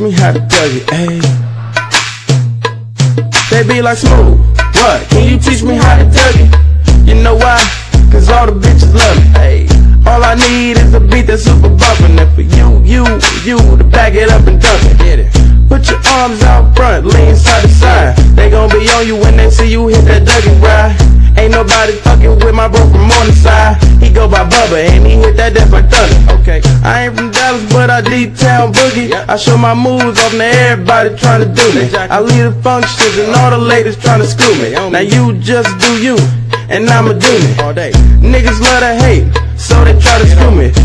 me how to Dougie, ayy. They be like smooth, what? Can you teach me how to Dougie? You know why? Cause all the bitches love me, ayy. All I need is a beat that's super bumpin', and for you, you, you to back it up and dump it. Get it. Put your arms out front, lean side to side. They gon' be on you when they see you hit that Dougie ride. Ain't nobody fucking with my bro from Morningside. He go by Bubba and he hit that death like thunder. Okay, I ain't from But I D-town boogie. I show my moves off to everybody trying to do me. I lead the functions and all the ladies trying to screw me. Now you just do you, and I'ma do me. All day. Niggas love to hate, so they try to screw me.